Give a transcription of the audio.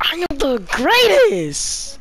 I am the greatest!